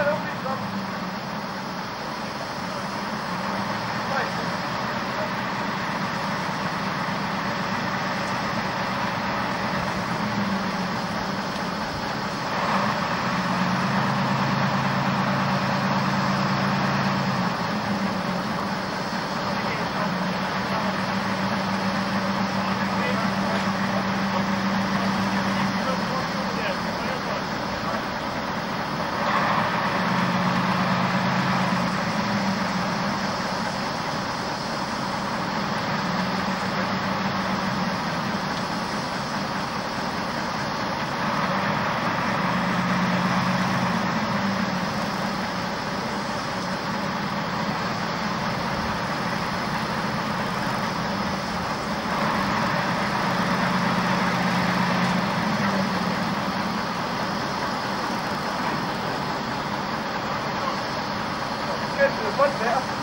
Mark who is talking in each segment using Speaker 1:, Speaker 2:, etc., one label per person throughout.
Speaker 1: Yeah, pode ser.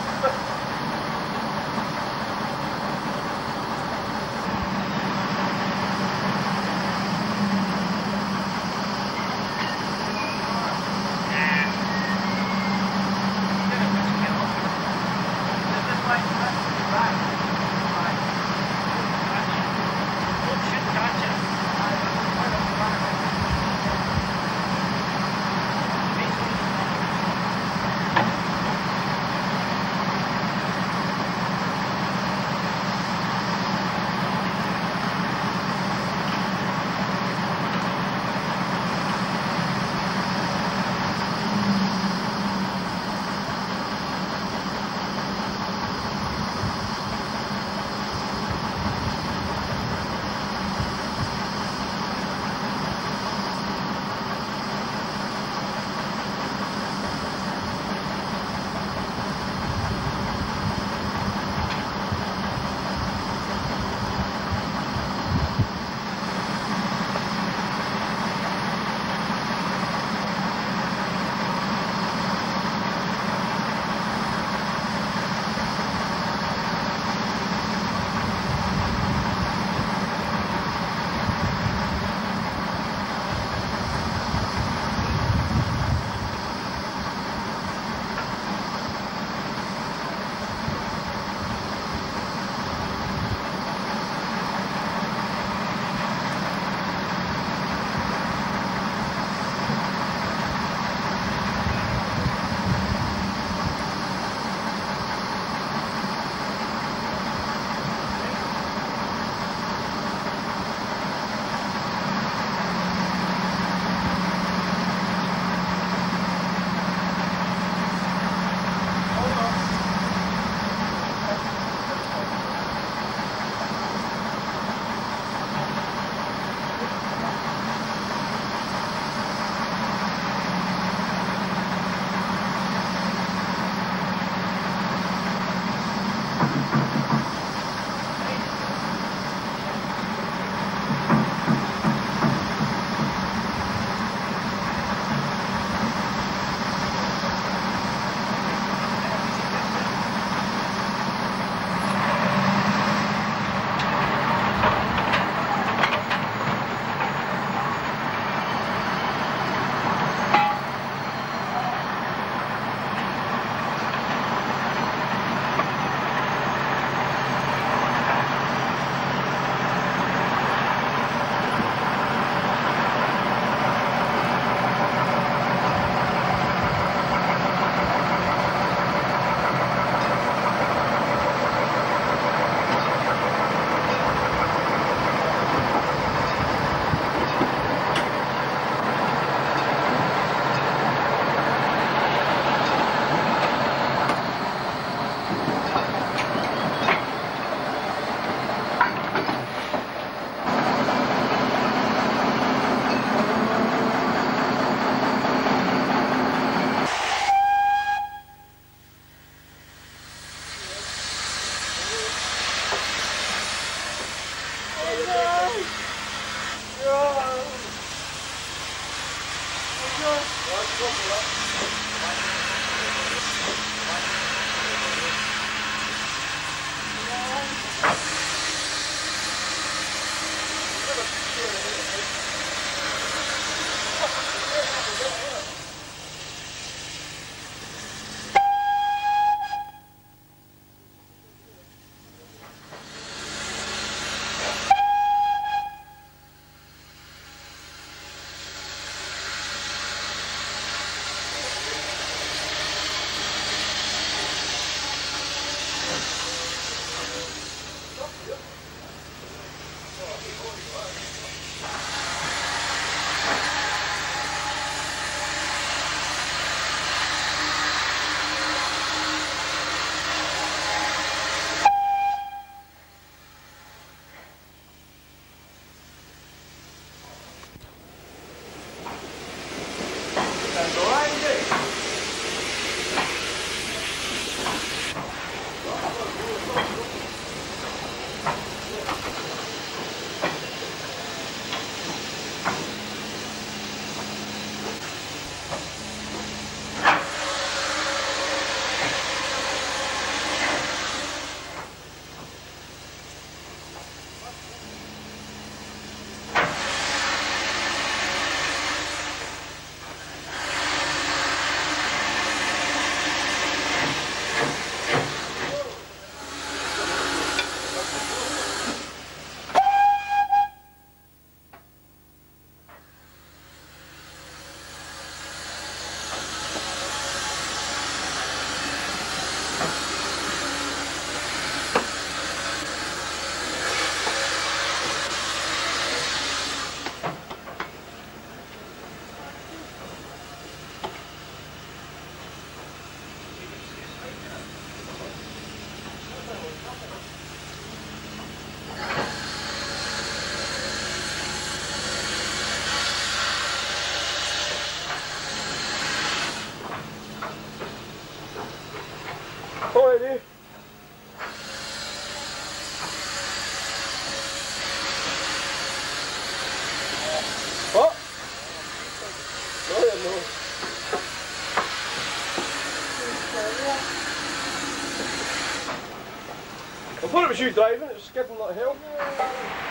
Speaker 1: It was you driving, it was skipping like hell.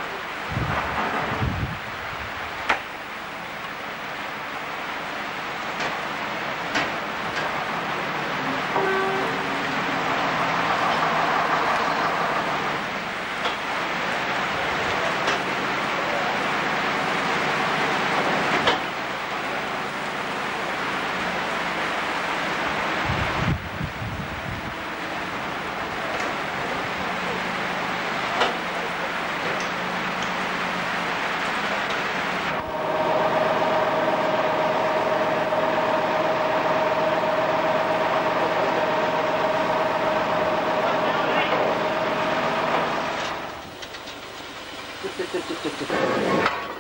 Speaker 1: tık tık tık tık tık.